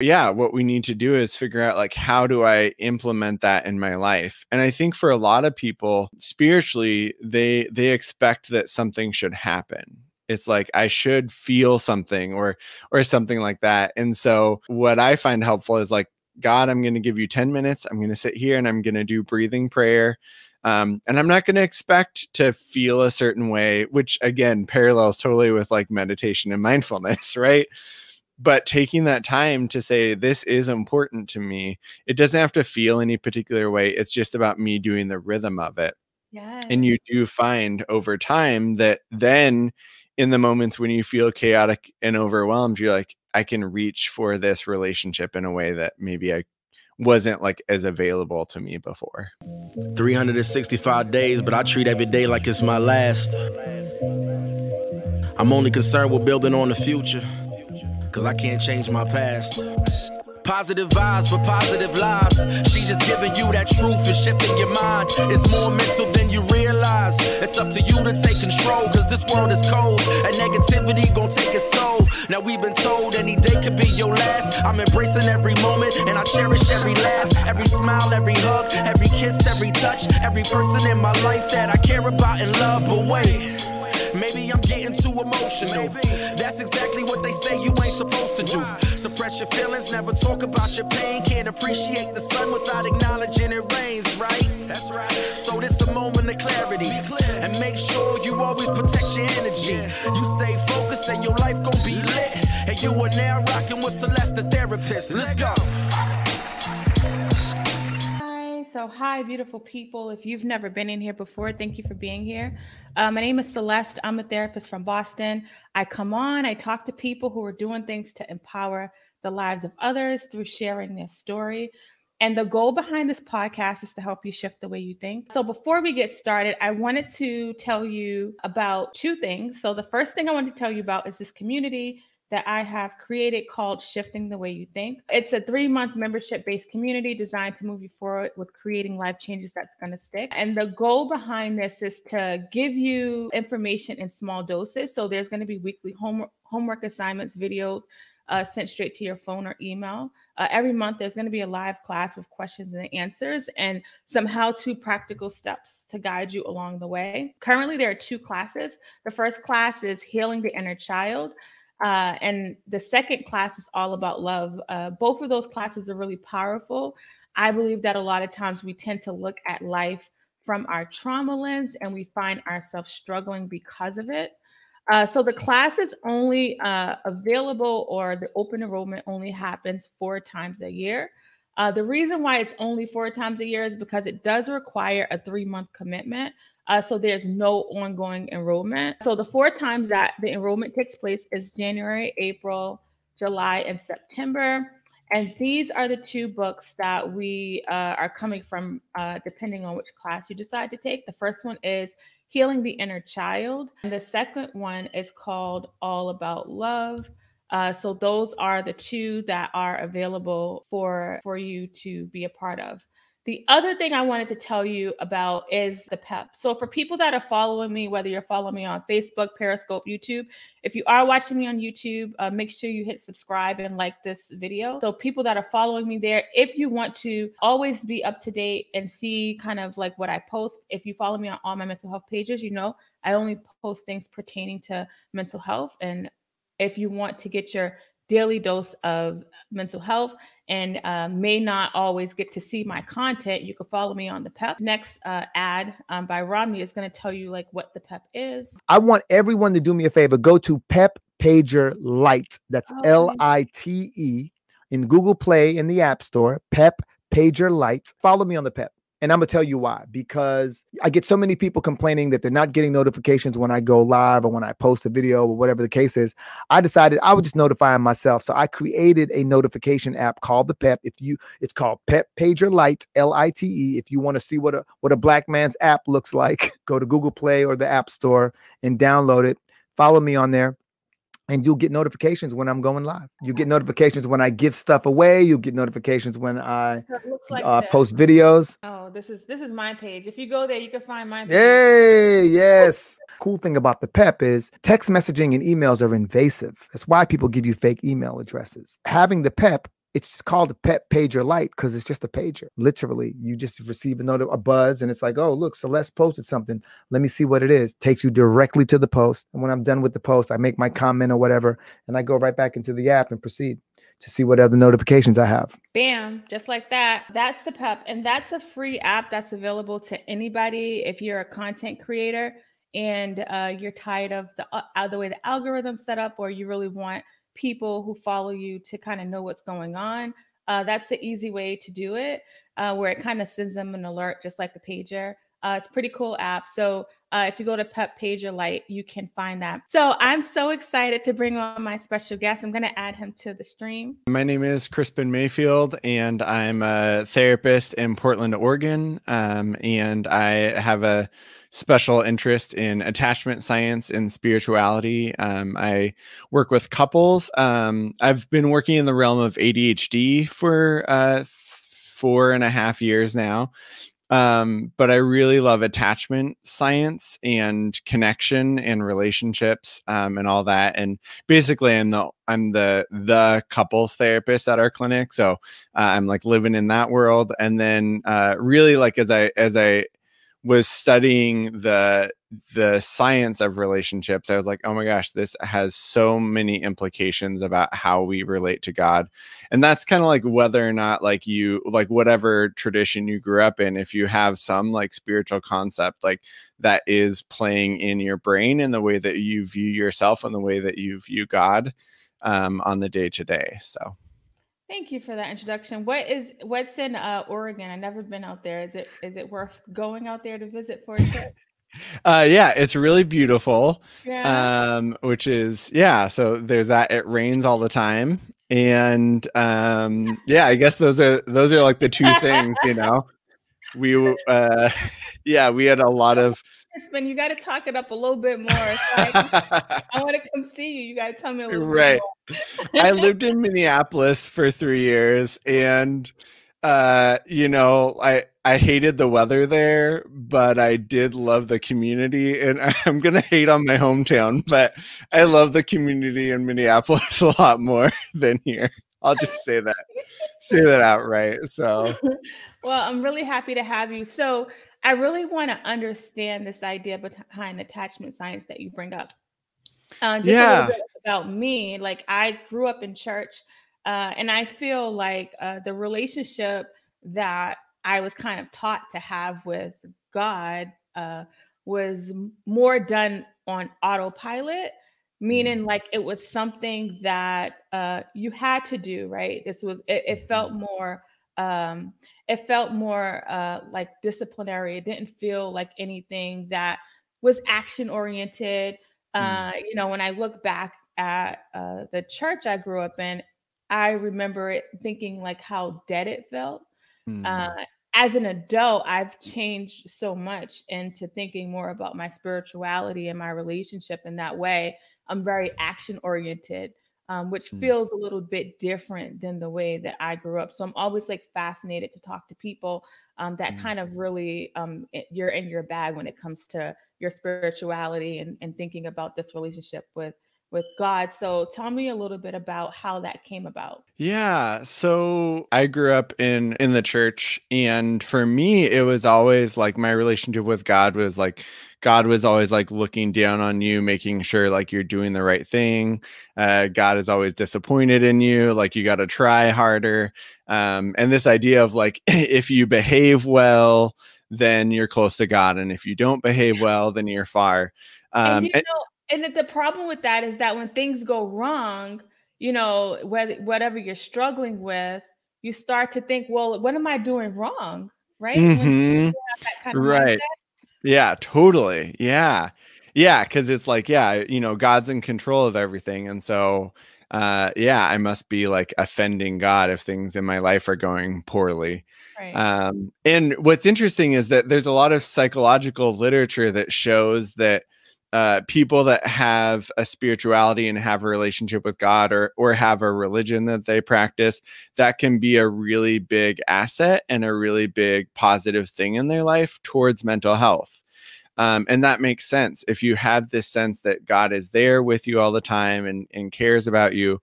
yeah, what we need to do is figure out like how do I implement that in my life? And I think for a lot of people, spiritually, they they expect that something should happen. It's like i should feel something or or something like that. And so what i find helpful is like god i'm going to give you 10 minutes. I'm going to sit here and i'm going to do breathing prayer. Um, and i'm not going to expect to feel a certain way which again parallels totally with like meditation and mindfulness right but taking that time to say this is important to me it doesn't have to feel any particular way it's just about me doing the rhythm of it yeah and you do find over time that then in the moments when you feel chaotic and overwhelmed, you're like, I can reach for this relationship in a way that maybe I wasn't like as available to me before. 365 days, but I treat every day like it's my last. I'm only concerned with building on the future, cause I can't change my past. Positive vibes for positive lives. She just giving you that truth and shifting your mind. It's more mental than you realize. It's up to you to take control, cause this world is cold and negativity gon' take its toll. Now we've been told any day could be your last. I'm embracing every moment and I cherish every laugh, every smile, every hug, every kiss, every touch, every person in my life that I care about and love. But wait. Maybe I'm getting emotional. That's exactly what they say you ain't supposed to do. Suppress your feelings, never talk about your pain. Can't appreciate the sun without acknowledging it rains, right? That's right. So this a moment of clarity. And make sure you always protect your energy. You stay focused and your life gon' be lit. And you are now rocking with Celeste, the therapist. Let's go. So, hi, beautiful people. If you've never been in here before, thank you for being here. Uh, my name is Celeste. I'm a therapist from Boston. I come on, I talk to people who are doing things to empower the lives of others through sharing their story. And the goal behind this podcast is to help you shift the way you think. So, before we get started, I wanted to tell you about two things. So, the first thing I wanted to tell you about is this community that I have created called Shifting the Way You Think. It's a three month membership based community designed to move you forward with creating life changes that's going to stick. And the goal behind this is to give you information in small doses. So there's going to be weekly homework, homework assignments, video. Uh, sent straight to your phone or email. Uh, every month, there's going to be a live class with questions and answers and some how to practical steps to guide you along the way. Currently, there are two classes. The first class is Healing the Inner Child. Uh, and the second class is all about love. Uh, both of those classes are really powerful. I believe that a lot of times we tend to look at life from our trauma lens and we find ourselves struggling because of it. Uh, so the class is only uh, available or the open enrollment only happens four times a year. Uh, the reason why it's only four times a year is because it does require a three month commitment. Uh, so there's no ongoing enrollment. So the four times that the enrollment takes place is January, April, July, and September. And these are the two books that we uh, are coming from, uh, depending on which class you decide to take. The first one is Healing the Inner Child, and the second one is called All About Love. Uh, so those are the two that are available for for you to be a part of. The other thing I wanted to tell you about is the PEP. So, for people that are following me, whether you're following me on Facebook, Periscope, YouTube, if you are watching me on YouTube, uh, make sure you hit subscribe and like this video. So, people that are following me there, if you want to always be up to date and see kind of like what I post, if you follow me on all my mental health pages, you know I only post things pertaining to mental health. And if you want to get your daily dose of mental health and uh, may not always get to see my content, you can follow me on the PEP. Next uh, ad um, by Romney is going to tell you like what the PEP is. I want everyone to do me a favor. Go to PEP Pager Lite. That's oh, L I T E in Google Play in the App Store. PEP Pager Lite. Follow me on the PEP. And I'm gonna tell you why. Because I get so many people complaining that they're not getting notifications when I go live or when I post a video or whatever the case is. I decided I would just notify myself. So I created a notification app called the PEP. If you, it's called PEP Pager Lite, L-I-T-E. If you want to see what a what a black man's app looks like, go to Google Play or the App Store and download it. Follow me on there and you'll get notifications when I'm going live. You get notifications when I give stuff away. You'll get notifications when I like uh, post videos. Oh, this is this is my page. If you go there, you can find my page. Yay! Yes. cool thing about the PEP is text messaging and emails are invasive. That's why people give you fake email addresses. Having the PEP it's called a PEP Pager Lite because it's just a pager. Literally, you just receive a note, a buzz, and it's like, oh, look, Celeste posted something. Let me see what it is. Takes you directly to the post. And when I'm done with the post, I make my comment or whatever, and I go right back into the app and proceed to see what other notifications I have. Bam, just like that. That's the PEP. And that's a free app that's available to anybody if you're a content creator and uh, you're tired of the, uh, the way the algorithm's set up or you really want people who follow you to kind of know what's going on. Uh, that's an easy way to do it, uh, where it kind of sends them an alert, just like a pager. Uh, it's pretty cool app. So uh, if you go to PEP Pager Lite, you can find that. So I'm so excited to bring on my special guest. I'm going to add him to the stream. My name is Krispin Mayfield, and I'm a therapist in Portland, Oregon. Um, and I have a special interest in attachment science and spirituality. Um, I work with couples. Um, I've been working in the realm of ADHD for uh, four and a half years now. Um, but I really love attachment science and connection and relationships um, and all that. And basically, I'm the I'm the the couples therapist at our clinic, so uh, I'm like living in that world. And then uh, really, like as I as I was studying the the science of relationships i was like oh my gosh this has so many implications about how we relate to god. And that's kind of like whether or not like you like whatever tradition you grew up in if you have some like spiritual concept like that is playing in your brain in the way that you view yourself and the way that you view god um, on the day to day so Thank you for that introduction. What is what's in uh, Oregon? I've never been out there. Is it is it worth going out there to visit for a trip? uh yeah it's really beautiful yeah. um which is yeah so there's that it rains all the time and um yeah i guess those are those are like the two things you know we uh yeah we had a lot of Krispin, you got to talk it up a little bit more. Like, I want to come see you. You got to tell me a little right. I lived in Minneapolis for three years, and uh, you know, I I hated the weather there, but I did love the community, and I'm gonna hate on my hometown, but I love the community in Minneapolis a lot more than here. I'll just say that, say that outright. So, well, I'm really happy to have you. So I really want to understand this idea behind attachment science that you bring up. Just yeah. a little bit about me. Like I grew up in church, uh, and I feel like uh, the relationship that I was kind of taught to have with God uh, was more done on autopilot, meaning mm. like it was something that uh, you had to do. Right? This was it, it felt mm. more um, it felt more uh, like disciplinary. It didn't feel like anything that was action oriented. Mm. Uh, you know, when I look back at uh, the church I grew up in, I remember it thinking like how dead it felt. Mm. Uh, as an adult, I've changed so much into thinking more about my spirituality and my relationship in that way. I'm very action oriented um, which mm. feels a little bit different than the way that I grew up. So I'm always like fascinated to talk to people um, that mm. kind of really um, you're in your bag when it comes to your spirituality and, and thinking about this relationship with with God. So tell me a little bit about how that came about. Yeah, so I grew up in in the church and for me it was always like my relationship with God was like God was always like looking down on you, making sure like you're doing the right thing. Uh, God is always disappointed in you, like you got to try harder. Um, and this idea of like if you behave well, then you're close to God, and if you don't behave well, then you're far. Um, and you know, and that the problem with that is that when things go wrong, you know, whether whatever you're struggling with, you start to think, well, what am I doing wrong? Right? Mm-hmm. Kind of right. Mindset, yeah, totally. Yeah. Yeah, cuz it's like yeah, you know, God's in control of everything and so uh yeah, I must be like offending God if things in my life are going poorly. Right. Um and what's interesting is that there's a lot of psychological literature that shows that uh, people that have a spirituality and have a relationship with God or or have a religion that they practice, that can be a really big asset and a really big positive thing in their life towards mental health. Um, and that makes sense. If you have this sense that God is there with you all the time and, and cares about you,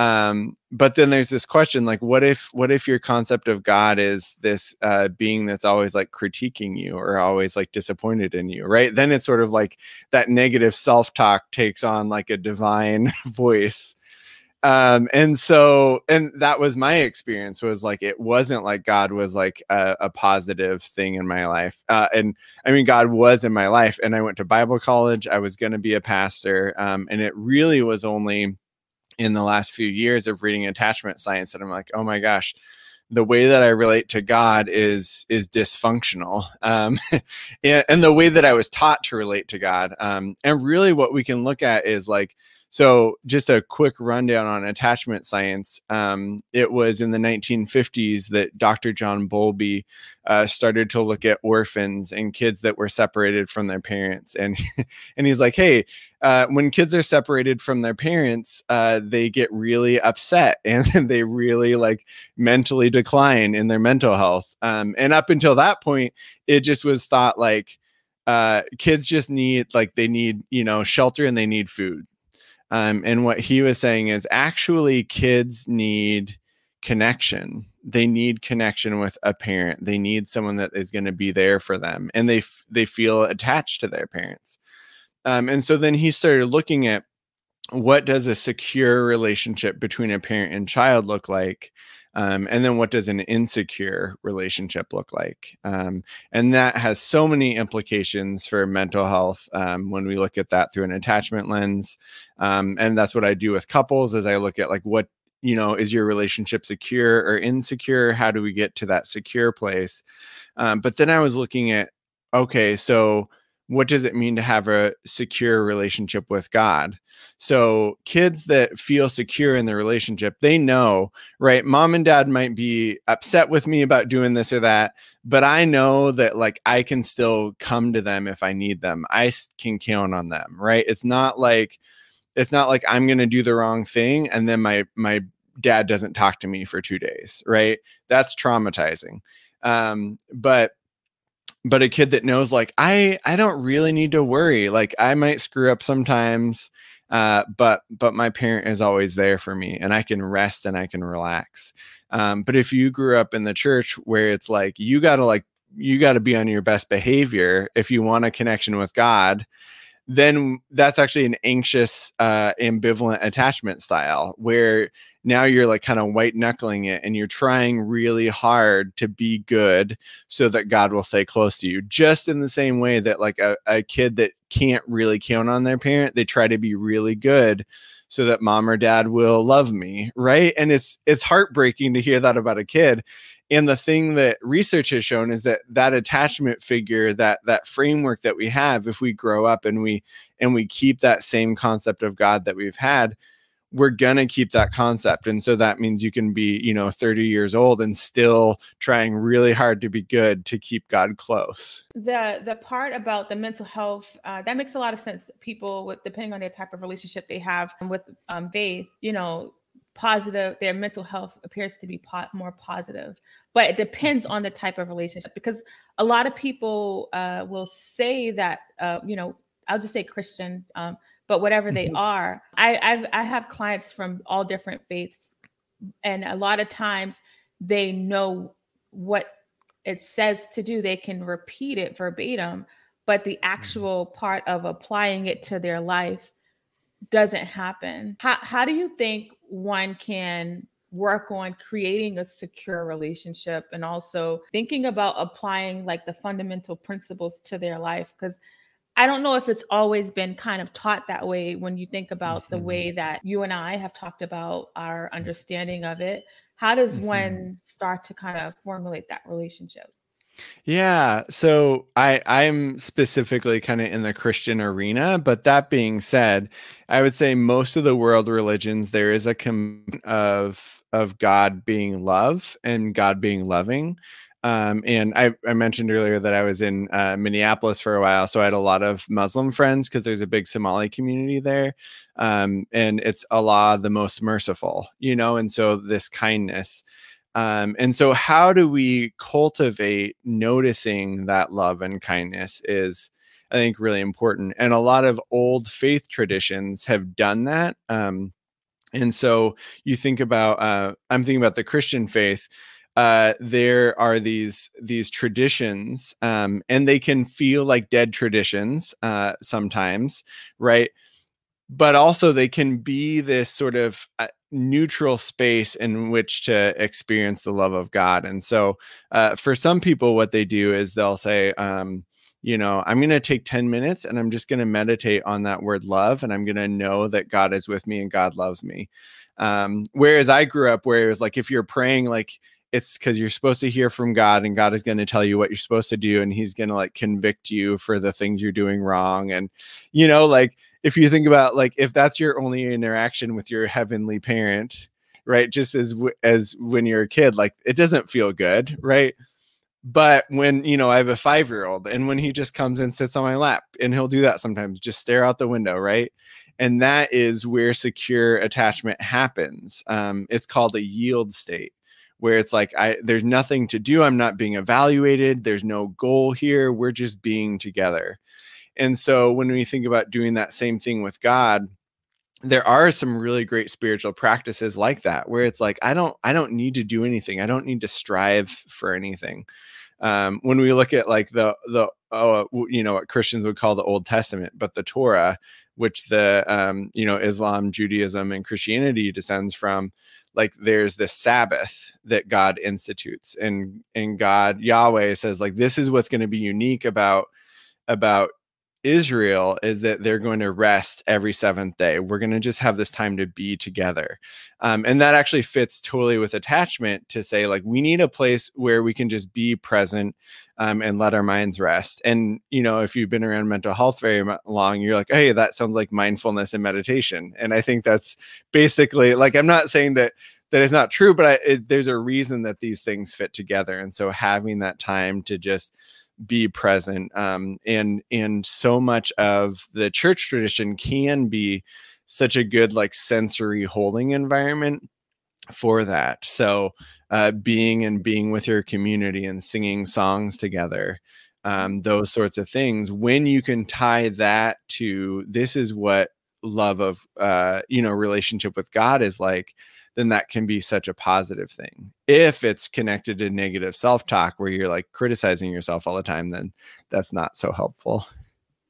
um, but then there's this question like what if what if your concept of god is this uh, being that's always like critiquing you or always like disappointed in you right? Then it's sort of like that negative self-talk takes on like a divine voice. Um and so and that was my experience was like it wasn't like god was like a, a positive thing in my life. Uh and i mean god was in my life and i went to bible college i was going to be a pastor um and it really was only in the last few years of reading attachment science that i'm like oh my gosh the way that I relate to God is is dysfunctional, um, and, and, the way that I was taught to relate to God. Um, and really, what we can look at is like so, just a quick rundown on attachment science. Um, it was in the 1950s that Dr. John Bowlby uh, started to look at orphans and kids that were separated from their parents, and and he's like, hey, uh, when kids are separated from their parents, uh, they get really upset and they really like mentally decline in their mental health. Um, and up until that point, it just was thought like uh, kids just need like they need you know shelter and they need food um, and what he was saying is actually kids need connection. They need connection with a parent. They need someone that is going to be there for them, and they they feel attached to their parents. Um, and so then he started looking at what does a secure relationship between a parent and child look like um, and then what does an insecure relationship look like? Um, and that has so many implications for mental health um, when we look at that through an attachment lens. Um, and that's what I do with couples as I look at like what you know is your relationship secure or insecure how do we get to that secure place um, but then i was looking at okay so what does it mean to have a secure relationship with God? So, kids that feel secure in their relationship, they know, right? Mom and dad might be upset with me about doing this or that, but I know that like I can still come to them if I need them. I can count on them, right? It's not like it's not like I'm going to do the wrong thing and then my my dad doesn't talk to me for 2 days, right? That's traumatizing. Um, but but a kid that knows like i i don't really need to worry like i might screw up sometimes uh, but but my parent is always there for me and i can rest and i can relax. Um, but if you grew up in the church where it's like you got to like you got to be on your best behavior if you want a connection with god then that's actually an anxious uh, ambivalent attachment style where now you're like kind of white knuckling it and you're trying really hard to be good so that God will stay close to you. Just in the same way that like a, a kid that can't really count on their parent, they try to be really good so that mom or dad will love me, right? And it's it's heartbreaking to hear that about a kid. And the thing that research has shown is that that attachment figure, that that framework that we have, if we grow up and we and we keep that same concept of God that we've had, we're gonna keep that concept. And so that means you can be you know 30 years old and still trying really hard to be good to keep god close. The the part about the mental health uh, that makes a lot of sense. People with depending on their type of relationship they have with um, faith you know positive their mental health appears to be po- more positive but it depends on the type of relationship because a lot of people uh, will say that uh, you know i'll just say christian um, but whatever they mm-hmm. are. I I've, I have clients from all different faiths, and a lot of times they know what it says to do. They can repeat it verbatim, but the mm-hmm. actual part of applying it to their life doesn't happen. How how do you think one can work on creating a secure relationship and also thinking about applying like the fundamental principles to their life because I don't know if it's always been kind of taught that way when you think about mm-hmm. the way that you and I have talked about our understanding of it. How does mm-hmm. one start to kind of formulate that relationship? Yeah, so I I'm specifically kind of in the Christian arena, but that being said, I would say most of the world religions there is a of of God being love and God being loving. Um, and I, I, mentioned earlier that I was in uh, Minneapolis for a while, so I had a lot of Muslim friends because there's a big Somali community there, um, and it's Allah the most merciful, you know, and so this kindness. Um, and so, how do we cultivate noticing that love and kindness is, I think, really important. And a lot of old faith traditions have done that. Um, and so you think about uh, i'm thinking about the christian faith uh, there are these these traditions um, and they can feel like dead traditions uh, sometimes right but also they can be this sort of uh, neutral space in which to experience the love of god and so uh, for some people what they do is they'll say um, you know, I'm going to take 10 minutes and I'm just going to meditate on that word love. And I'm going to know that God is with me and God loves me. Um, whereas I grew up where it was like, if you're praying, like, it's because you're supposed to hear from God and God is going to tell you what you're supposed to do and he's going to like convict you for the things you're doing wrong and you know like if you think about like if that's your only interaction with your heavenly parent right just as as when you're a kid like it doesn't feel good right? But when you know i have a five year old and when he just comes and sits on my lap and he'll do that sometimes just stare out the window right? And that is where secure attachment happens um, it's called a yield state where it's like i there's nothing to do. I'm not being evaluated. There's no goal here. We're just being together. And so when we think about doing that same thing with god there are some really great spiritual practices like that where it's like i don't i don't need to do anything. I don't need to strive for anything. Um, when we look at like the the oh, you know what christians would call the old testament but the torah which the um, you know islam judaism and christianity descends from like there's this sabbath that god institutes and and god yahweh says like this is what's going to be unique about about Israel is that they're going to rest every seventh day. We're going to just have this time to be together. Um, and that actually fits totally with attachment to say, like, we need a place where we can just be present um, and let our minds rest. And, you know, if you've been around mental health very long, you're like, hey, that sounds like mindfulness and meditation. And I think that's basically like, I'm not saying that that is not true, but I, it, there's a reason that these things fit together. And so having that time to just, be present um, and and so much of the church tradition can be such a good like sensory holding environment for that. So uh, being and being with your community and singing songs together um, those sorts of things when you can tie that to this is what love of uh, you know relationship with god is like then that can be such a positive thing. If it's connected to negative self talk where you're like criticizing yourself all the time, then that's not so helpful.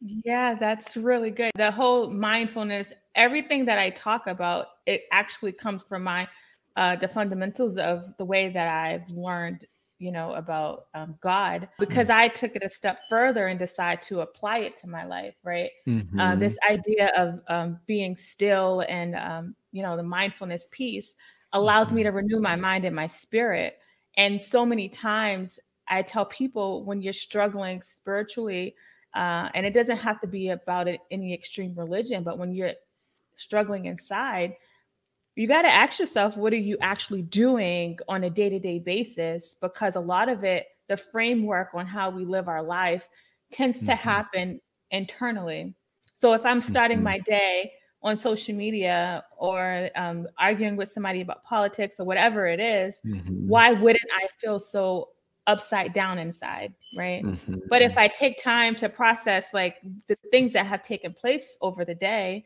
Yeah, that's really good. The whole mindfulness, everything that I talk about, it actually comes from my uh, the fundamentals of the way that I've learned, you know, about um, God because mm-hmm. I took it a step further and decided to apply it to my life. Right, mm-hmm. uh, this idea of um, being still and um, you know the mindfulness piece allows me to mm-hmm. renew my mind and my spirit and so many times i tell people when you're struggling spiritually uh, and it doesn't have to be about it, any extreme religion but when you're struggling inside you got to ask yourself what are you actually doing on a day-to-day basis because a lot of it the framework on how we live our life tends mm-hmm. to happen internally so if i'm starting mm-hmm. my day on social media or um, arguing with somebody about politics or whatever it is, mm-hmm. why wouldn't I feel so upside down inside? Right. Mm-hmm. But if I take time to process like the things that have taken place over the day,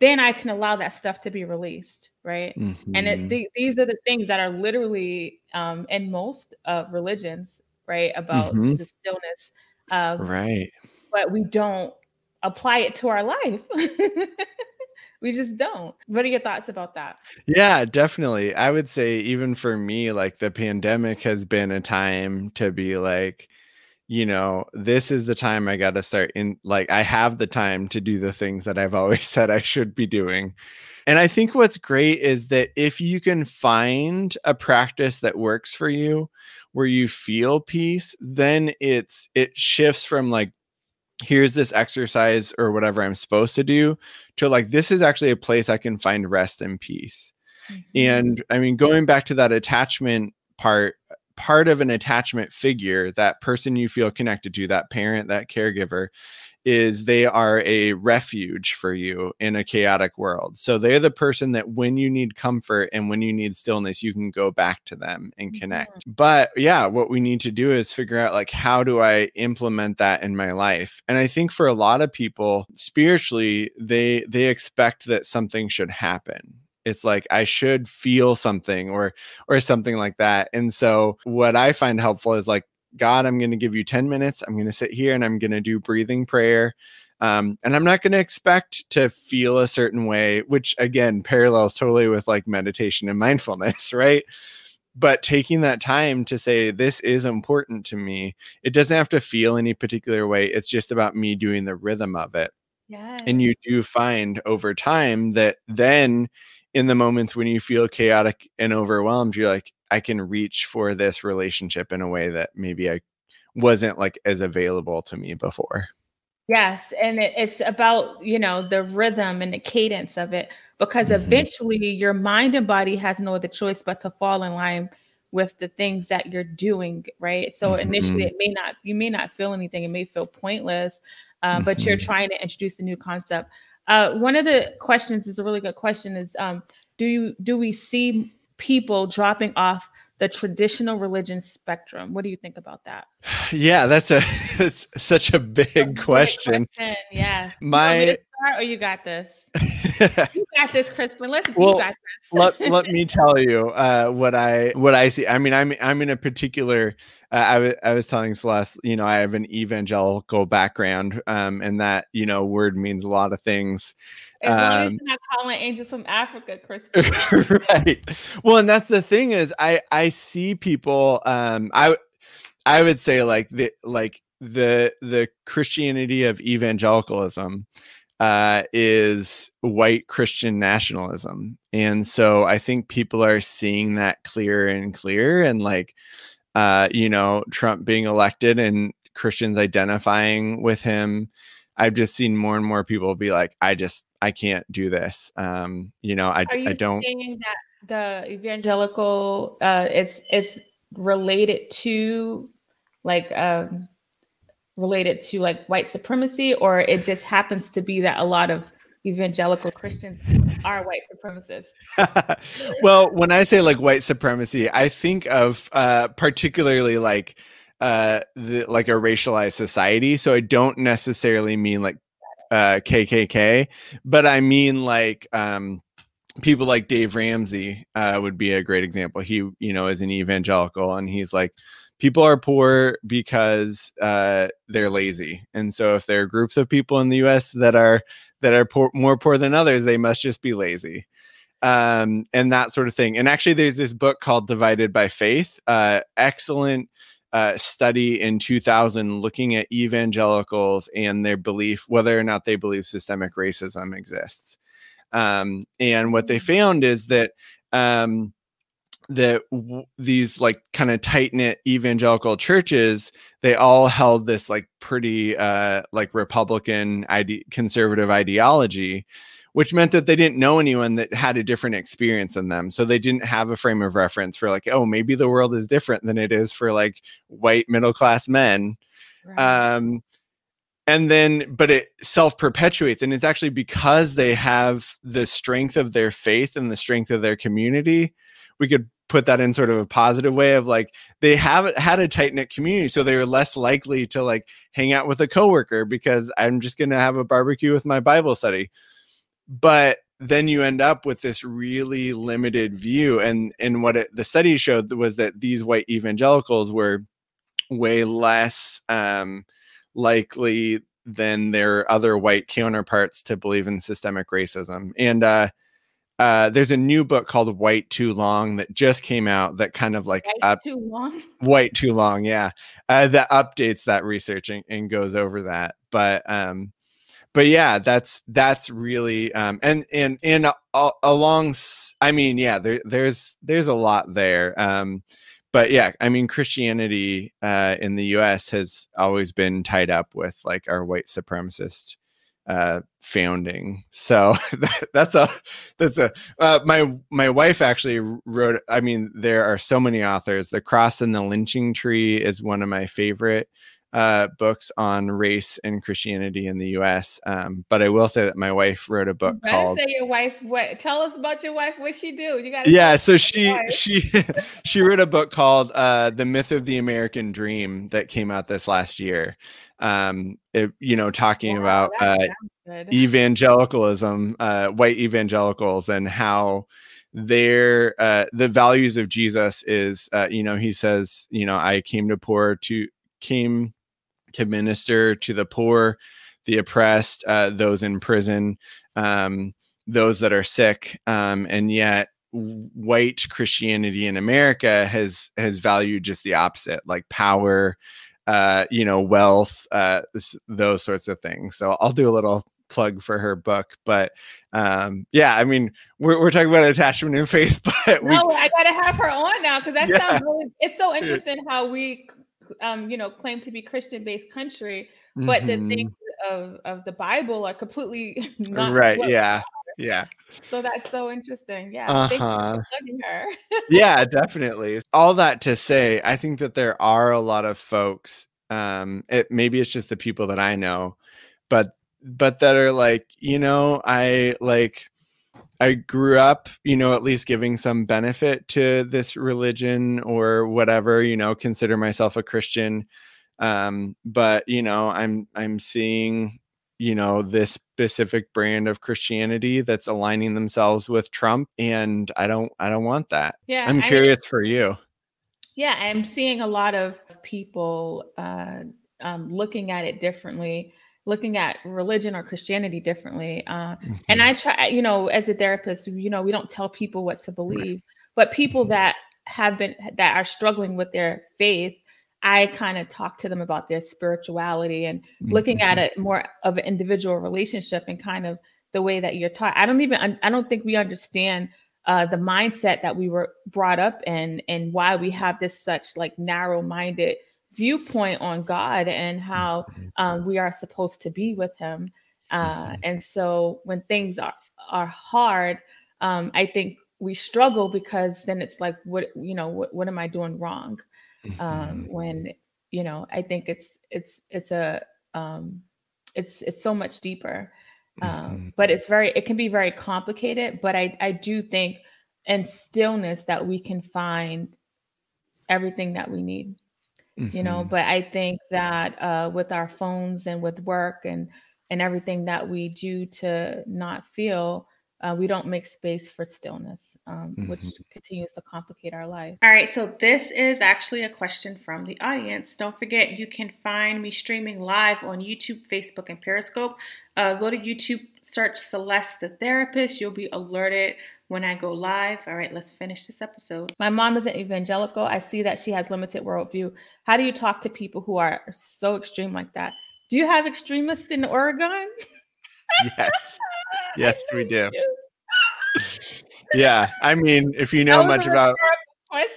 then I can allow that stuff to be released. Right. Mm-hmm. And it, mm-hmm. th- these are the things that are literally um, in most uh, religions, right, about mm-hmm. the stillness. Um, right. But we don't apply it to our life. we just don't. What are your thoughts about that? Yeah, definitely. I would say even for me, like the pandemic has been a time to be like, you know, this is the time I got to start in like I have the time to do the things that I've always said I should be doing. And I think what's great is that if you can find a practice that works for you where you feel peace, then it's it shifts from like here's this exercise or whatever I'm supposed to do to like this is actually a place I can find rest and peace. Mm-hmm. And I mean going back to that attachment part part of an attachment figure that person you feel connected to that parent that caregiver is they are a refuge for you in a chaotic world. So they're the person that when you need comfort and when you need stillness, you can go back to them and connect. Mm-hmm. But yeah, what we need to do is figure out like how do I implement that in my life? And I think for a lot of people spiritually, they they expect that something should happen it's like i should feel something or or something like that and so what i find helpful is like god i'm going to give you 10 minutes. I'm going to sit here and i'm going to do breathing prayer. Um, and i'm not going to expect to feel a certain way which again parallels totally with like meditation and mindfulness right? But taking that time to say this is important to me it doesn't have to feel any particular way. It's just about me doing the rhythm of it. Yes. and you do find over time that then in the moments when you feel chaotic and overwhelmed you're like i can reach for this relationship in a way that maybe i wasn't like as available to me before Yes, and it, it's about you know the rhythm and the cadence of it because Mhm. eventually your mind and body has no other choice but to fall in line with the things that you're doing, right? So initially, Mhm. it may not you may not feel anything; it may feel pointless, um, but you're Mhm. trying to introduce a new concept. Uh, one of the questions is a really good question: is um, do you do we see people dropping off the traditional religion spectrum? What do you think about that? yeah that's a it's such a big Great question Yes. You want me my start or you got this? You got this, Krispin. Let's Well, you got this. let let me tell you uh, what I what I see. I mean, I'm I'm in a particular. Uh, I was I was telling Celeste, you know, I have an evangelical background, um, and that you know word means a lot of things. as long as um, you're not calling angels from Africa, Krispin. right. Well, and that's the thing is, I I see people. Um, I I would say like the like the the Christianity of evangelicalism uh, is white Christian nationalism, and so I think people are seeing that clearer and clearer, and like uh, you know Trump being elected and Christians identifying with him. I've just seen more and more people be like, I just I can't do this. Um, you know, I you I don't. saying that the evangelical uh, is is related to like um, related to like white supremacy, or it just happens to be that a lot of evangelical Christians are white supremacists? well, when I say like white supremacy, I think of uh, particularly like uh, the, like a racialized society. So I don't necessarily mean like uh, KKK, but I mean like um, people like Dave Ramsey uh, would be a great example. He, you know, is an evangelical, and he's like, people are poor because uh, they're lazy, and so if there are groups of people in the U.S. that are that are poor, more poor than others, they must just be lazy um, and that sort of thing. And actually, there's this book called Divided by Faith, uh, excellent uh, study in 2000 looking at evangelicals and their belief, whether or not they believe systemic racism exists. Um, and what they found is that um, that w- these like kind of tight knit evangelical churches, they all held this like pretty uh, like Republican ide- conservative ideology which meant that they didn't know anyone that had a different experience than them. So they didn't have a frame of reference for like, oh, maybe the world is different than it is for like white middle class men. Um, and then, but it self perpetuates. And it's actually because they have the strength of their faith and the strength of their community. We could put that in sort of a positive way of like they have had a tight knit community so they were less likely to like hang out with a coworker because i'm just going to have a barbecue with my bible study. But then you end up with this really limited view and and what it, the study showed was that these white evangelicals were way less um, likely than their other white counterparts to believe in systemic racism. And uh, uh, there's a new book called white too long that just came out that kind of like Right? up Too long. white too long yeah uh, that updates that research and, and goes over that but um but yeah that's that's really um and and and along i mean yeah there there's there's a lot there um but yeah i mean christianity uh in the us has always been tied up with like our white supremacist uh founding. So that, that's a that's a uh, my my wife actually wrote i mean there are so many authors. The cross and the lynching tree is one of my favorite uh, books on race and Christianity in the U.S. Um, but I will say that my wife wrote a book You called say your wife. What? Tell us about your wife. What she do? You got. yeah. So she she she wrote a book called uh, "The Myth of the American Dream" that came out this last year. Um, it, you know, talking about uh, evangelicalism, uh, white evangelicals, and how their uh, the values of Jesus is, uh, you know, he says, you know, I came to poor to came to minister to the poor, the oppressed, uh, those in prison, um, those that are sick, um, and yet white Christianity in America has has valued just the opposite, like power, uh, you know, wealth, uh, those sorts of things. So I'll do a little plug for her book, but um, yeah, I mean, we're we're talking about attachment and faith, but no, we, I gotta have her on now because that yeah. sounds really. It's so interesting how we, um, you know, claim to be Christian based country, but mm-hmm. the things of of the Bible are completely not right. Yeah yeah. So that's so interesting. Yeah. Uh-huh. her. yeah, definitely. All that to say, I think that there are a lot of folks. Um, it maybe it's just the people that I know, but but that are like, you know, I like I grew up, you know, at least giving some benefit to this religion or whatever, you know, consider myself a Christian. Um, but you know, I'm I'm seeing you know this specific brand of christianity that's aligning themselves with trump and i don't i don't want that. Yeah i'm curious I, for you. Yeah i'm seeing a lot of people uh, um, looking at it differently looking at religion or christianity differently uh, mm-hmm. and i try you know as a therapist you know we don't tell people what to believe but people mm-hmm. that have been that are struggling with their faith I kind of talk to them about their spirituality and mm-hmm. looking at it more of an individual relationship and kind of the way that you're taught. I don't even, I don't think we understand uh, the mindset that we were brought up in and why we have this such like narrow minded viewpoint on God and how mm-hmm. um, we are supposed to be with Him. Uh, mm-hmm. and so when things are, are hard, um, I think we struggle because then it's like, what, you know, what, what am I doing wrong? um, mm-hmm. when you know i think it's it's it's a um, it's it's so much deeper um, mm-hmm. but it's very it can be very complicated but i i do think in stillness that we can find everything that we need mm-hmm. you know mm-hmm. but i think that uh, with our phones and with work and and everything that we do to not feel uh, we don't make space for stillness, um, mm-hmm. which continues to complicate our life. All right, so this is actually a question from the audience. Don't forget, you can find me streaming live on YouTube, Facebook, and Periscope. Uh, go to YouTube, search Celeste the Therapist. You'll be alerted when I go live. All right, let's finish this episode. My mom is an evangelical. I see that she has limited worldview. How do you talk to people who are so extreme like that? Do you have extremists in Oregon? yes. Yes, we do. yeah. I mean, if you know much about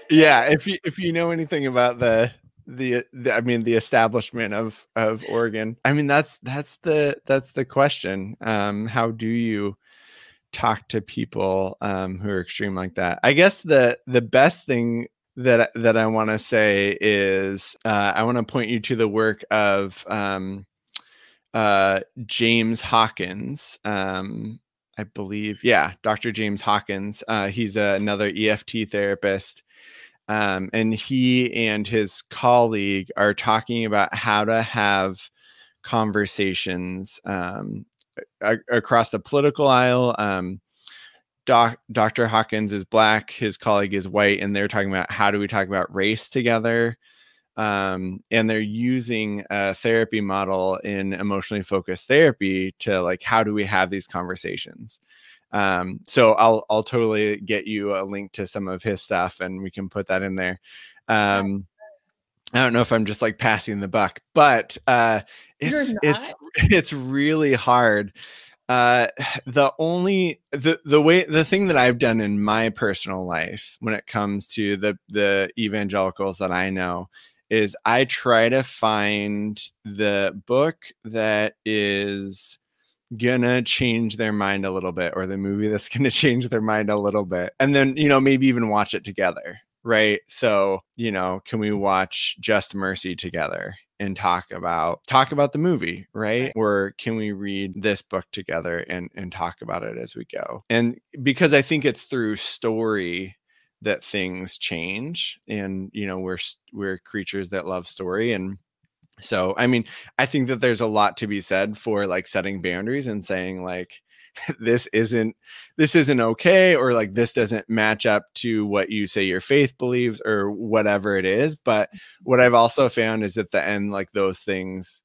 Yeah, if you if you know anything about the, the the I mean the establishment of of Oregon. I mean that's that's the that's the question. Um how do you talk to people um who are extreme like that? I guess the the best thing that that I want to say is uh, I want to point you to the work of um, uh, James Hawkins. Um, I believe, yeah, Dr. James Hawkins. Uh, he's a, another EFT therapist. Um, and he and his colleague are talking about how to have conversations um, across the political aisle. Um, Doc, Dr. Hawkins is black, his colleague is white, and they're talking about how do we talk about race together um, and they're using a therapy model in emotionally focused therapy to like how do we have these conversations um, so i'll i'll totally get you a link to some of his stuff and we can put that in there um, I don't know if I'm just like passing the buck, but uh, it's it's it's really hard. Uh, the only the the way the thing that I've done in my personal life when it comes to the the evangelicals that I know is I try to find the book that is gonna change their mind a little bit or the movie that's gonna change their mind a little bit and then you know maybe even watch it together right so you know can we mm. watch just mercy together and talk about talk about the movie right, right. or can we read this book together and and talk about it as we go? And because i think it's through story that things change and you know we're we're creatures that love story and so i mean i think that there's a lot to be said for like setting boundaries and saying like this isn't this isn't okay or like this doesn't match up to what you say your faith believes or whatever it is but what i've also found is at the end like those things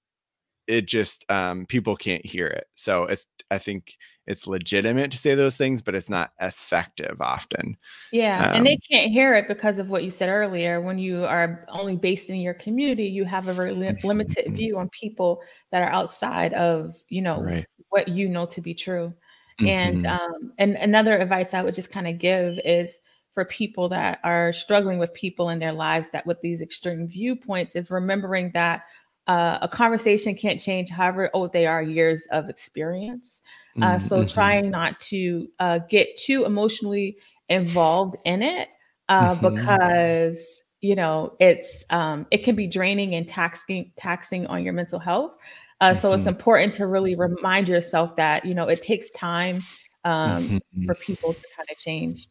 it just um people can't hear it so it's i think it's legitimate to say those things but it's not effective often yeah um, and they um can't hear it because of what you said earlier when you are only based in your community you have a very li- limited mm-hmm. view on people that are outside of you know right. What you know to be true mm-hmm. and um and another advice i would just kind of give is for people that are struggling with people in their lives that with these extreme viewpoints is remembering that uh, a conversation can't change however old they are years of experience. Uh, mm-hmm. So trying not to uh, get too emotionally involved in it uh, mm-hmm. because you know it's um, it can be draining and taxing taxing on your mental health. Uh, so it's mm-hmm. important to really remind yourself that you know it takes time um, for mm-hmm. people to kind of change.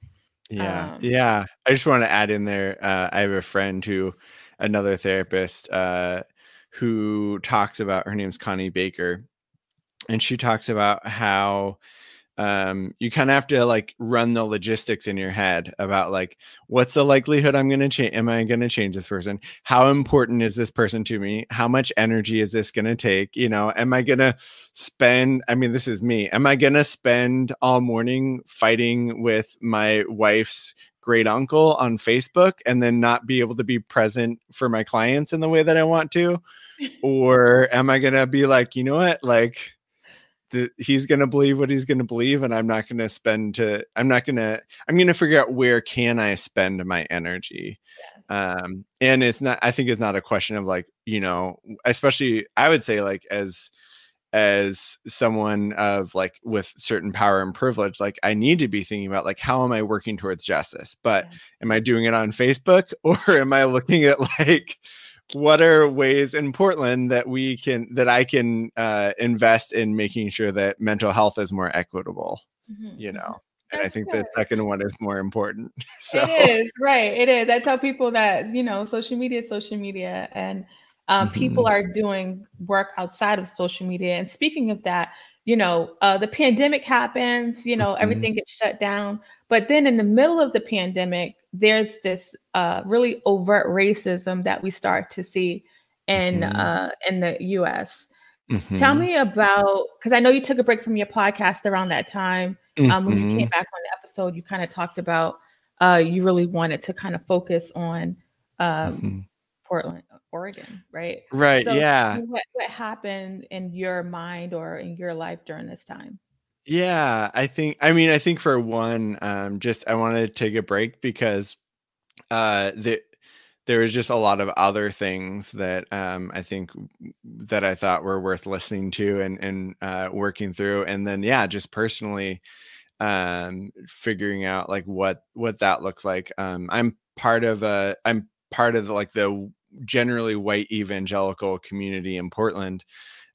Yeah, um, yeah. I just want to add in there. Uh, I have a friend who, another therapist who talks about her name's Connie Baker, and she talks about how um, you kind of have to like run the logistics in your head about like what's the likelihood I'm going to change? Am I going to change this person? How important is this person to me? How much energy is this going to take? You know, am I going to spend? I mean, this is me. Am I going to spend all morning fighting with my wife's great uncle on Facebook and then not be able to be present for my clients in the way that I want to? or am I going to be like, you know what? Like, the, he's going to believe what he's going to believe and i'm not going to spend to i'm not going to i'm going to figure out where can i spend my energy. Um and it's not i think it's not a question of like you know especially i would say like as as someone of like with certain power and privilege like i need to be thinking about like how am i working towards justice? But yeah. am i doing it on facebook or am i looking at like what are ways in portland that we can that i can uh, invest in making sure that mental health is more equitable mm-hmm. you mm-hmm. know and That's I think good. the second one is more important. so. It is right. It is. I tell people that you know, social media is social media, and um, mm-hmm. People are doing work outside of social media. And speaking of that, you know, uh, the pandemic happens, you know, mm-hmm. everything gets shut down. But then in the middle of the pandemic, there's this uh, really overt racism that we start to see in mm-hmm. uh, in the U.S. Mm-hmm. Tell me about because I know you took a break from your podcast around that time. Um, when you came mm-hmm. back on the episode, you kind of talked about uh, you really wanted to kind of focus on um, mm-hmm. Portland. Oregon, right? Right. So yeah. What, what happened in your mind or in your life during this time? Yeah, I think. I mean, I think for one, um, just I wanted to take a break because uh, the there was just a lot of other things that um, I think that I thought were worth listening to and and uh, working through, and then yeah, just personally um, figuring out like what what that looks like. Um, I'm part of a I'm part of like the generally white evangelical community in Portland.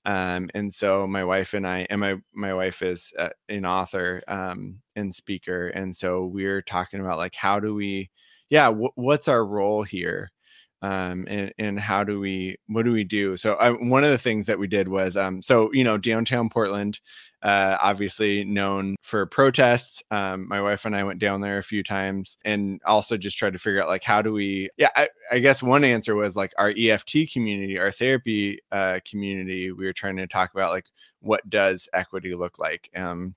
Um, and so my wife and I, and my my wife is uh, an author um, and speaker, and so we're talking about like how do we, yeah, w- what's our role here, um, and and how do we what do we do? So I, one of the things that we did was um, so you know downtown Portland, uh, obviously known for protests. Um, my wife and I went down there a few times and also just tried to figure out like how do we yeah I, I guess one answer was like our EFT community, our therapy uh, community. We were trying to talk about like what does equity look like. Um,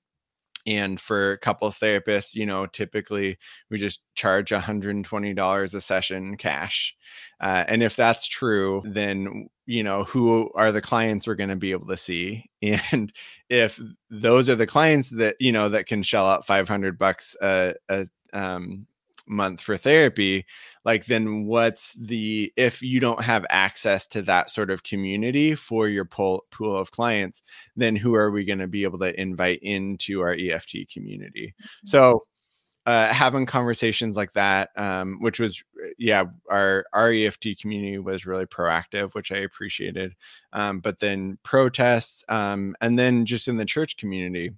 and for couples therapists you know typically we just charge $120 a session cash uh, and if that's true then you know who are the clients we're going to be able to see? And if those are the clients that you know that can shell out 500 bucks a, a um, month for therapy like then what's the if you don't have access to that sort of community for your pool pool of clients then who are we going to be able to invite into our eft community mm-hmm. so uh, having conversations like that, um, which was, yeah, our our EFT community was really proactive, which I appreciated. Um, but then protests, um, and then just in the church community,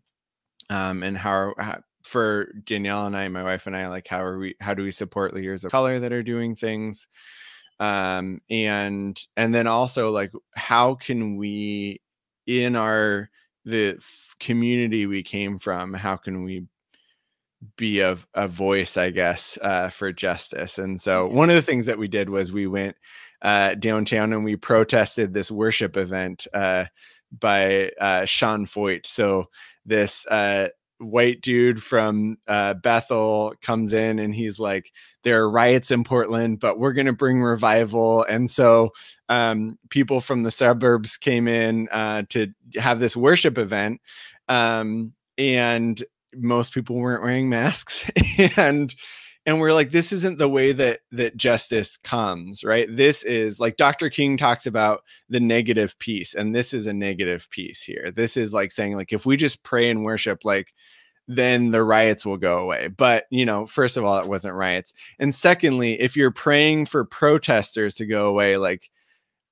um, and how, how for Danielle and I, my wife and I, like how are we how do we support leaders of color that are doing things? um and and then also like how can we in our the community we came from how can we be a, a voice i guess uh, for justice? And so one of the things that we did was we went uh, downtown and we protested this worship event uh, by uh, Sean Feucht. So this uh, white dude from uh, Bethel comes in and he's like, there are riots in Portland, but we're going to bring revival. And so um, people from the suburbs came in uh, to have this worship event. Um, and most people weren't wearing masks. and and we're like this isn't the way that that justice comes right? This is like dr king talks about the negative peace and this is a negative peace here. This is like saying like if we just pray and worship like then the riots will go away. But you know first of all it wasn't riots. And secondly if you're praying for protesters to go away like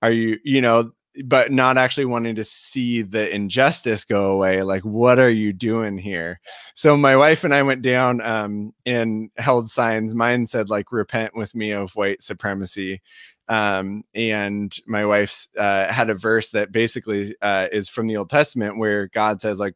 are you you know but not actually wanting to see the injustice go away like what are you doing here so my wife and i went down um, and held signs mine said like repent with me of white supremacy um, and my wife's uh, had a verse that basically uh, is from the old testament where god says like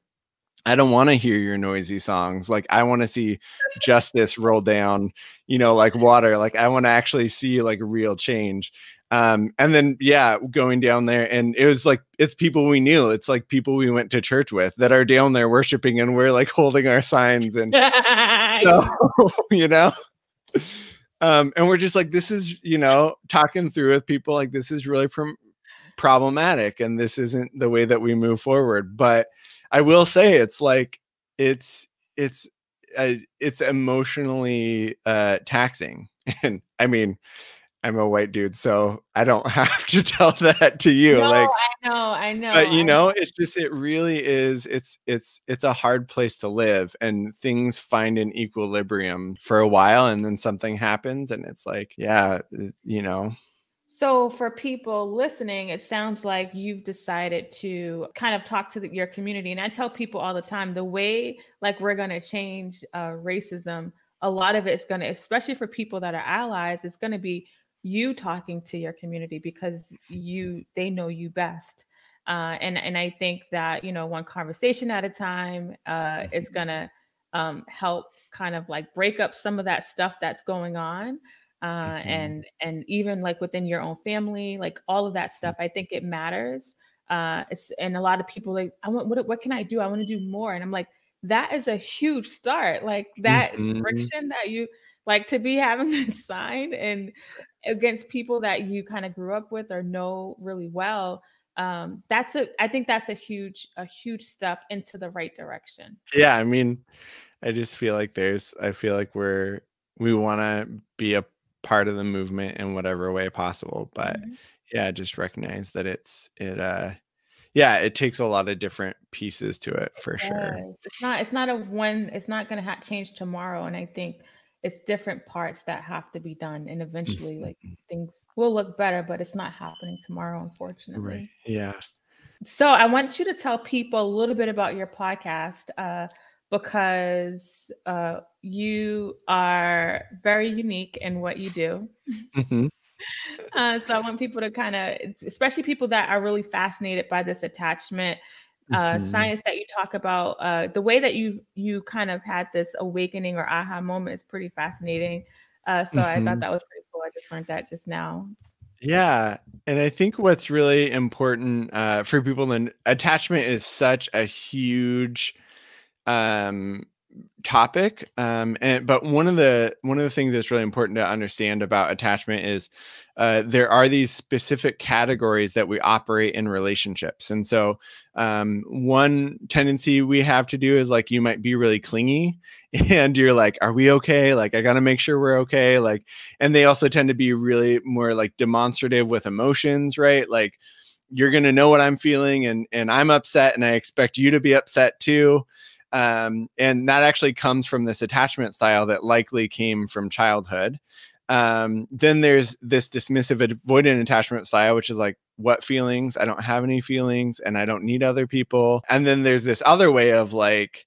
I don't want to hear your noisy songs. Like I want to see justice roll down, you know, like water. Like I want to actually see like real change. Um, and then yeah, going down there, and it was like it's people we knew. It's like people we went to church with that are down there worshiping, and we're like holding our signs, and so, you know. Um, and we're just like, this is, you know, talking through with people like this is really pr- problematic, and this isn't the way that we move forward. But I will say, it's like it's it's uh, it's emotionally uh, taxing, and I mean, I'm a white dude, so I don't have to tell that to you. No, like I know, I know. but you know, it's just it really is it's it's it's a hard place to live and things find an equilibrium for a while and then something happens and it's like, yeah, uh, you know. So, for people listening, it sounds like you've decided to kind of talk to the, your community. And I tell people all the time the way, like, we're going to change uh, racism, a lot of it's going to, especially for people that are allies, it's going to be you talking to your community because you they know you best. Uh, and and I think that you know one conversation at a time uh, is Mm-hmm. gonna um, help kind of like break up some of that stuff that's going on uh, Mhm. and and even like within your own family, like all of Mm. that stuff. I think it matters. Uh, it's, and a lot of people like, I want what what can I do? I want to do more, and I'm like, that is a huge start. Like that Mhm. friction that you like to be having this sign and against people that you kind of grew up with or know really well. Um, that's a I think that's a huge a huge step into the right direction. Yeah, I mean, I just feel like there's I feel like we're we want to be a part of the movement in whatever way possible, but Mhm. yeah, just recognize that it's it uh yeah, it takes a lot of different pieces to it for sure. It's not it's not a one it's not going to ha- change tomorrow and I think it's different parts that have to be done and eventually like Mhm. things will look better but it's not happening tomorrow unfortunately. Right. Yeah. So I want you to tell people a little bit about your podcast uh, because uh, you are very unique in what you do. Mhm. Uh, so I want people to kind of, especially people that are really fascinated by this attachment uh, Mhm. science that you talk about. Uh, the way that you you kind of had this awakening or aha moment is pretty fascinating. Uh, so I thought Mhm. that was pretty cool. I just learned that just now. Yeah, and I think what's really important uh, for people then attachment is such a huge um, topic, um, and but one of the one of the things that's really important to understand about attachment is uh, there are these specific categories that we operate in relationships, and so um, one tendency we have to do is like you might be really clingy, and you're like, "Are we okay?" Like I got to make sure we're okay, like and they also tend to be really more like demonstrative with emotions right? Like you're going to know what i'm feeling and and i'm upset and i expect you to be upset too um, and that actually comes from this attachment style that likely came from childhood. Um, then there's this dismissive avoidant attachment style which is like what feelings? I don't have any feelings and i don't need other people. And then there's this other way of like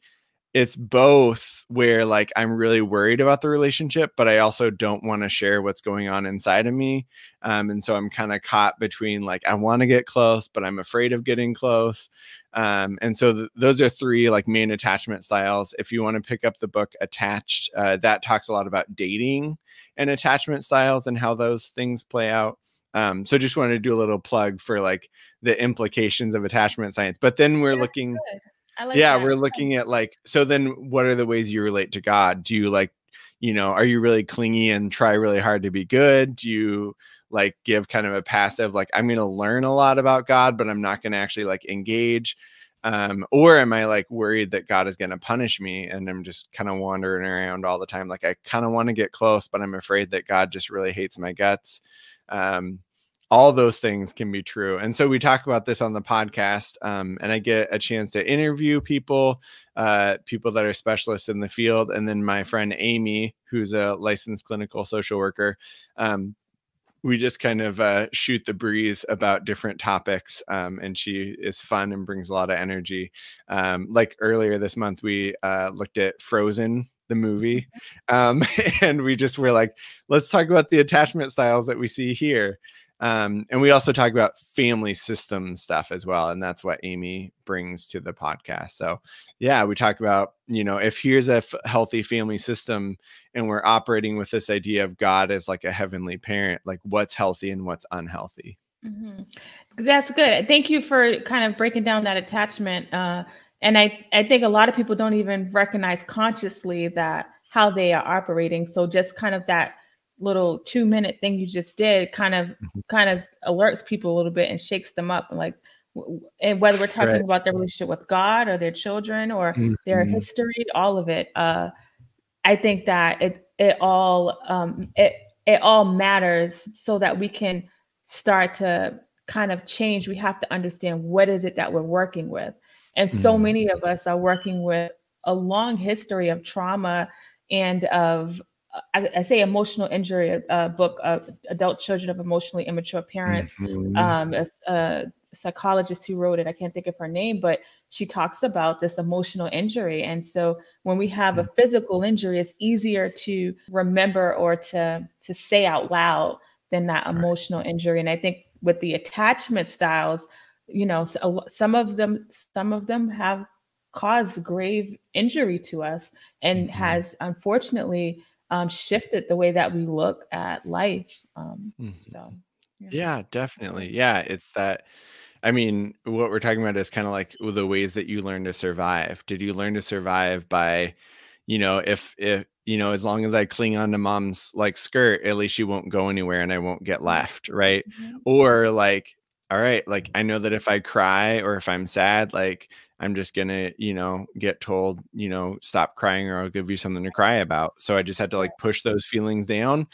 it's both where like I'm really worried about the relationship, but I also don't want to share what's going on inside of me. Um, and so I'm kind of caught between like I want to get close, but I'm afraid of getting close. Um, and so th- those are three like main attachment styles. If you want to pick up the book Attached, uh, that talks a lot about dating and attachment styles and how those things play out. Um, so just wanted to do a little plug for like the implications of attachment science. But then we're looking. Good like yeah, that. we're looking at like so then what are the ways you relate to God? Do you like, you know, are you really clingy and try really hard to be good? Do you like give kind of a passive like I'm going to learn a lot about God, but I'm not going to actually like engage? Um, or am I like worried that God is going to punish me and I'm just kind of wandering around all the time? Like I kind of want to get close, but I'm afraid that God just really hates my guts. Um, all those things can be true. And so we talk about this on the podcast, um, and I get a chance to interview people, uh, people that are specialists in the field. And then my friend Amy, who's a licensed clinical social worker, um, we just kind of uh, shoot the breeze about different topics. Um, and she is fun and brings a lot of energy. Um, like earlier this month, we uh, looked at Frozen the movie um, and we just were like let's talk about the attachment styles that we see here um, and we also talk about family system stuff as well. And that's what Amy brings to the podcast. So, yeah, we talk about, you know, if here's a f- healthy family system and we're operating with this idea of God as like a heavenly parent, like what's healthy and what's unhealthy. Mm-hmm. That's good. Thank you for kind of breaking down that attachment. Uh, and I, I think a lot of people don't even recognize consciously that how they are operating. So just kind of that little two minute thing you just did kind of mm-hmm. kind of alerts people a little bit and shakes them up and like and whether we're talking right. about their relationship with god or their children or mm-hmm. their history all of it uh i think that it it all um it it all matters so that we can start to kind of change we have to understand what is it that we're working with and so mm-hmm. many of us are working with a long history of trauma and of I, I, say emotional injury, a, book of adult children of emotionally immature parents. Mm-hmm. Um, a, a, psychologist who wrote it, I can't think of her name, but she talks about this emotional injury. And so when we have a mm. physical injury, it's easier to remember or to to say out loud than that emotional injury. And I think with the attachment styles, you know, some of them some of them have caused grave injury to us and mm-hmm. has unfortunately um, shifted the way that we look at life. Um, mm-hmm. So, yeah. yeah, definitely. Yeah, it's that. I mean, what we're talking about is kind of like the ways that you learn to survive. Did you learn to survive by, you know, if if you know, as long as I cling on to mom's like skirt, at least she won't go anywhere and I won't get left, right? Mm-hmm. Or like, all right, like I know that if I cry or if I'm sad, like I'm just gonna, you know, get told, you know, stop crying or I'll give you something to cry about. So I just had to like push those feelings down.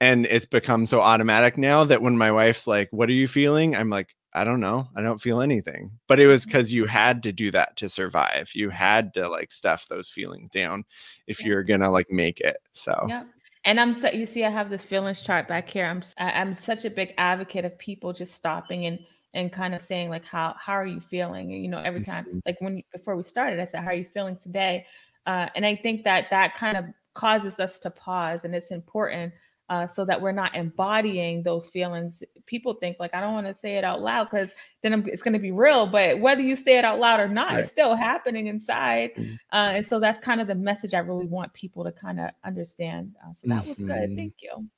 And it's become so automatic now that when my wife's like, What are you feeling? I'm like, I don't know. I don't feel anything. But it was because mm-hmm. you had to do that to survive. You had to like stuff those feelings down if yeah. you're gonna like make it. So yeah. And I'm so you see, I have this feelings chart back here. I'm I'm such a big advocate of people just stopping and and kind of saying like how how are you feeling you know every time mm-hmm. like when before we started i said how are you feeling today uh, and i think that that kind of causes us to pause and it's important uh, so that we're not embodying those feelings people think like i don't want to say it out loud because then I'm, it's going to be real but whether you say it out loud or not right. it's still happening inside mm-hmm. uh, and so that's kind of the message i really want people to kind of understand uh, so that mm-hmm. was good mm-hmm. thank you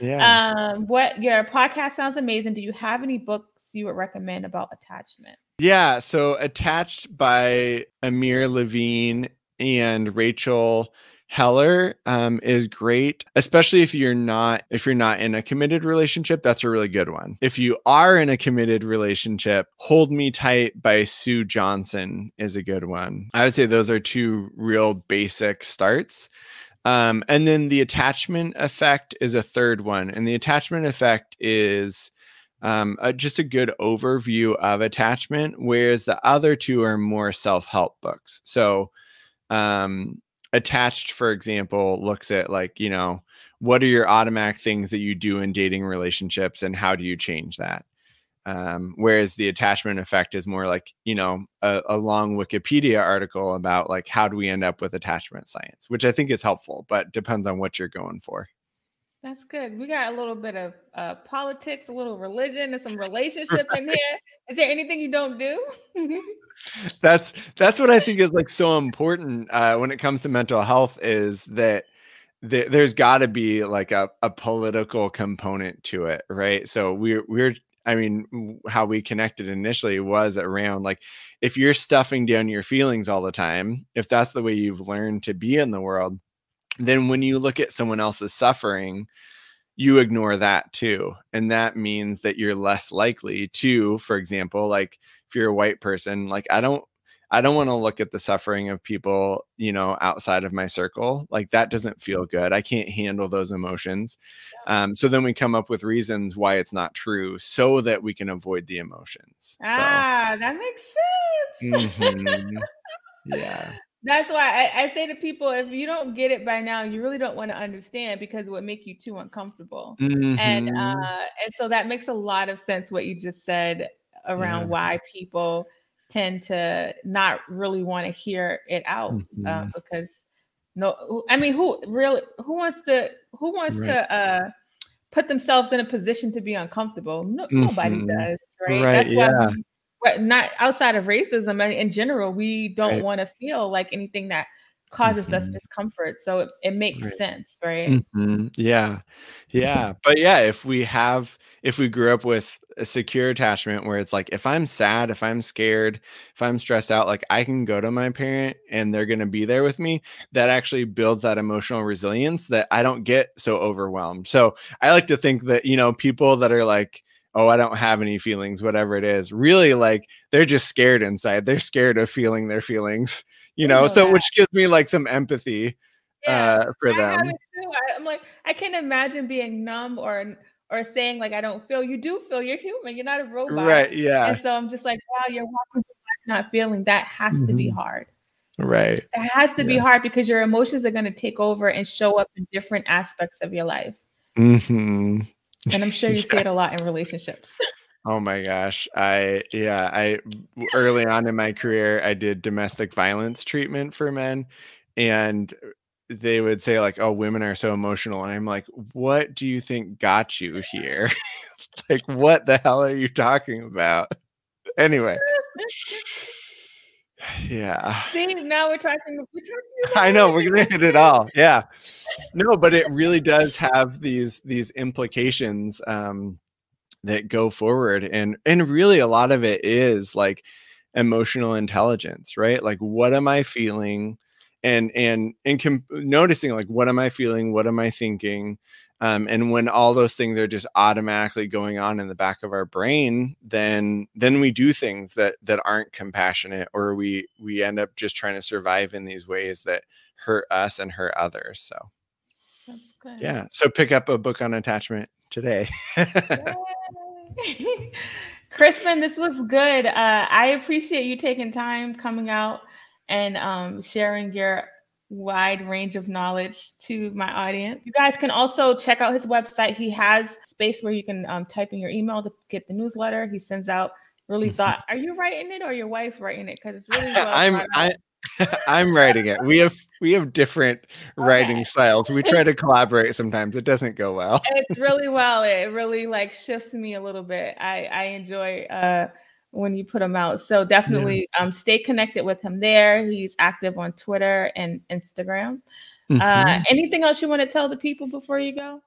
yeah um, what your podcast sounds amazing do you have any book you would recommend about attachment? Yeah, so attached by Amir Levine and Rachel Heller um, is great, especially if you're not if you're not in a committed relationship. That's a really good one. If you are in a committed relationship, "Hold Me Tight" by Sue Johnson is a good one. I would say those are two real basic starts. Um, and then the attachment effect is a third one, and the attachment effect is um, uh, just a good overview of attachment, whereas the other two are more self help books. So, um, attached, for example, looks at like, you know, what are your automatic things that you do in dating relationships and how do you change that? Um, whereas the attachment effect is more like, you know, a, a, long Wikipedia article about like how do we end up with attachment science, which I think is helpful, but depends on what you're going for. That's good. We got a little bit of uh, politics, a little religion, and some relationship in here. Is there anything you don't do? that's that's what I think is like so important uh, when it comes to mental health is that th- there's got to be like a, a political component to it, right? So we're we're I mean, how we connected initially was around like if you're stuffing down your feelings all the time, if that's the way you've learned to be in the world, then when you look at someone else's suffering, you ignore that too. And that means that you're less likely to, for example, like if you're a white person, like I don't I don't want to look at the suffering of people, you know, outside of my circle. Like that doesn't feel good. I can't handle those emotions. Um, so then we come up with reasons why it's not true so that we can avoid the emotions. Ah, so. that makes sense. Mm-hmm. Yeah. That's why I, I, say to people, if you don't get it by now, you really don't want to understand because it would make you too uncomfortable. Mm-hmm. And uh, and so that makes a lot of sense what you just said around yeah. why people tend to not really want to hear it out uh, mm-hmm. uh, because no, I mean, who really who wants to who wants right. to uh, put themselves in a position to be uncomfortable? No, mm-hmm. Nobody does, right? right That's yeah. Why not outside of racism and in general we don't right. want to feel like anything that causes mm-hmm. us discomfort so it, it makes right. sense right mm-hmm. yeah yeah but yeah if we have if we grew up with a secure attachment where it's like if i'm sad if i'm scared if i'm stressed out like i can go to my parent and they're going to be there with me that actually builds that emotional resilience that i don't get so overwhelmed so i like to think that you know people that are like oh, I don't have any feelings, whatever it is. Really, like they're just scared inside. They're scared of feeling their feelings, you know. know so, that. which gives me like some empathy yeah, uh, for them. I, am like, I can't imagine being numb or or saying like I don't feel. You do feel. You're human. You're not a robot. Right. Yeah. And so I'm just like, wow, you're walking not feeling. That has mm-hmm. to be mm-hmm. hard. Right. It has to yeah. be hard because your emotions are going to take over and show up in different aspects of your life. Mm-hmm. And I'm sure you yeah. see it a lot in relationships. Oh my gosh. I, yeah, I early on in my career, I did domestic violence treatment for men. And they would say, like, oh, women are so emotional. And I'm like, what do you think got you here? like, what the hell are you talking about? Anyway. Yeah. See, now we're talking. We're talking I know we're gonna hit it all. Yeah. No, but it really does have these these implications um, that go forward, and and really a lot of it is like emotional intelligence, right? Like, what am I feeling? And and and com- noticing like what am I feeling? What am I thinking? Um, and when all those things are just automatically going on in the back of our brain then then we do things that that aren't compassionate or we we end up just trying to survive in these ways that hurt us and hurt others so. Good. yeah so pick up a book on attachment today. Krispin this was good uh, i appreciate you taking time coming out and um, sharing your wide range of knowledge to my audience. You guys can also check out his website. He has space where you can um, type in your email to get the newsletter. He sends out really mm-hmm. thought. Are you writing it or your wife's writing it? Because it's really well I'm I, I'm writing it. We have we have different okay. writing styles. We try to collaborate sometimes. It doesn't go well. it's really well. It really like shifts me a little bit. I I enjoy uh when you put them out. So definitely yeah. um, stay connected with him there. He's active on Twitter and Instagram. Uh, mm-hmm. Uh, anything else you want to tell the people before you go?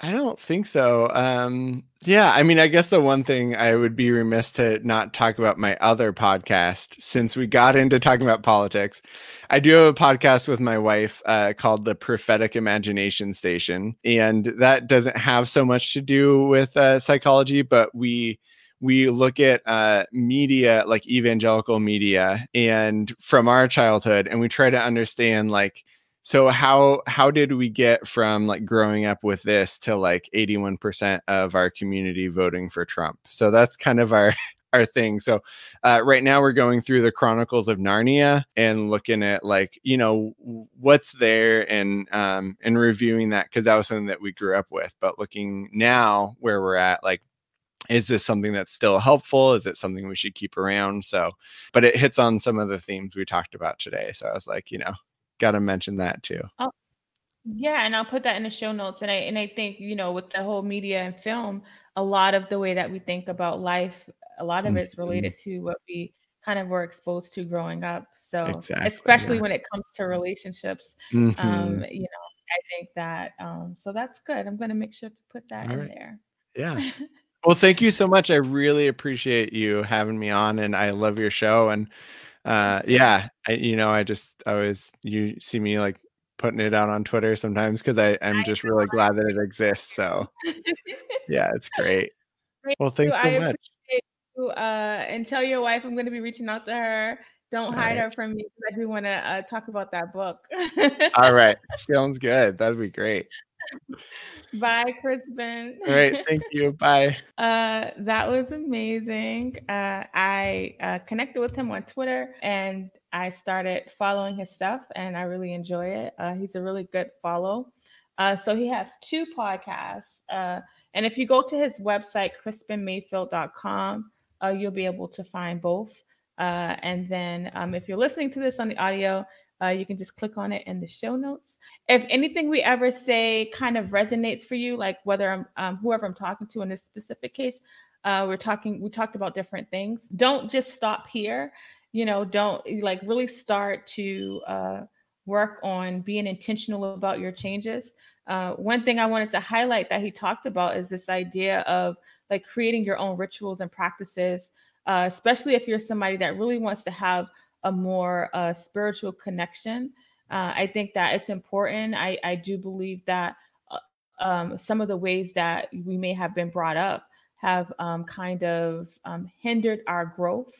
I don't think so. Um, yeah, I mean, I guess the one thing I would be remiss to not talk about my other podcast since we got into talking about politics. I do have a podcast with my wife uh, called the Prophetic Imagination Station, and that doesn't have so much to do with uh, psychology, but we we look at uh, media like evangelical media and from our childhood and we try to understand like so how how did we get from like growing up with this to like 81% of our community voting for Trump? So that's kind of our our thing. So uh, right now we're going through the chronicles of narnia and looking at like you know what's there and um and reviewing that because that was something that we grew up with. But looking now where we're at like is this something that's still helpful? Is it something we should keep around? So, but it hits on some of the themes we talked about today. So I was like, you know, got to mention that too. Oh, yeah, and I'll put that in the show notes. And I and I think you know with the whole media and film, a lot of the way that we think about life, a lot of mm-hmm. it's related to what we kind of were exposed to growing up. So exactly, especially yeah. when it comes to relationships, um, mm-hmm. um, you know, I think that um, so that's good. I'm going to make sure to put that All in right. there. Yeah. Well, thank you so much. I really appreciate you having me on, and I love your show. And uh, yeah, I, you know, I just I was you see me like putting it out on Twitter sometimes because I I'm just really glad that it exists. So yeah, it's great. Well, thanks so much. You, uh, and tell your wife I'm going to be reaching out to her. Don't hide right. her from me I do want to uh, talk about that book. All right, sounds good. That'd be great. Bye, Krispin. All right, thank you. Bye. Uh, that was amazing. Uh, I uh, connected with him on Twitter and I started following his stuff, and I really enjoy it. Uh, he's a really good follow. Uh, so he has two podcasts, uh, and if you go to his website, krispinmayfield.com, you'll be able to find both. and then, um, if you're listening to this on the audio, you can just click on it in the show notes if anything we ever say kind of resonates for you, like whether I'm um, whoever I'm talking to in this specific case, uh, we're talking, we talked about different things. Don't just stop here. You know, don't like really start to uh, work on being intentional about your changes. Uh, one thing I wanted to highlight that he talked about is this idea of like creating your own rituals and practices, uh, especially if you're somebody that really wants to have a more uh, spiritual connection uh, I think that it's important. I, I do believe that uh, um, some of the ways that we may have been brought up have um, kind of um, hindered our growth,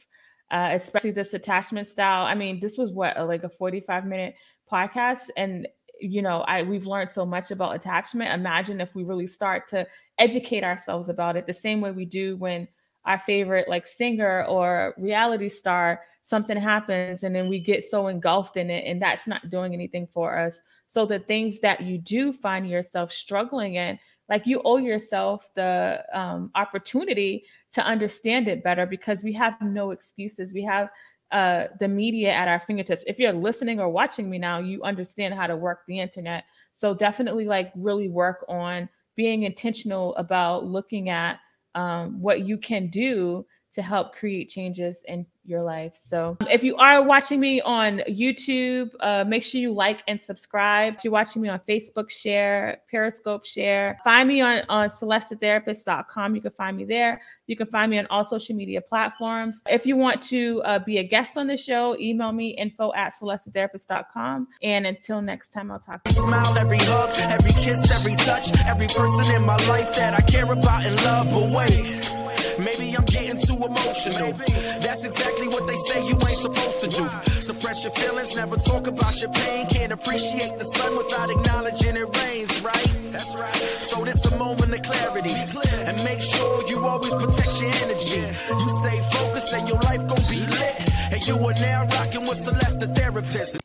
uh, especially this attachment style. I mean, this was what like a 45 minute podcast, and you know, I we've learned so much about attachment. Imagine if we really start to educate ourselves about it the same way we do when our favorite like singer or reality star something happens and then we get so engulfed in it and that's not doing anything for us. So the things that you do find yourself struggling in like you owe yourself the um, opportunity to understand it better because we have no excuses. We have uh, the media at our fingertips. If you're listening or watching me now you understand how to work the internet. So definitely like really work on being intentional about looking at um, what you can do to help create changes in your life. So if you are watching me on YouTube, uh, make sure you like and subscribe. If you're watching me on Facebook, share, Periscope, share. Find me on, on celestetherapist.com. You can find me there. You can find me on all social media platforms. If you want to uh, be a guest on the show, email me info at celestetherapist.com. And until next time, I'll talk to you. Smile, every hug, every kiss, every touch, every person in my life that I care about and love. Wait. Maybe I'm emotional. That's exactly what they say you ain't supposed to do. Suppress your feelings, never talk about your pain. Can't appreciate the sun without acknowledging it rains, right? That's right. So this a moment of clarity. And make sure you always protect your energy. You stay focused and your life gon' be lit. And you are now rocking with Celeste the therapist.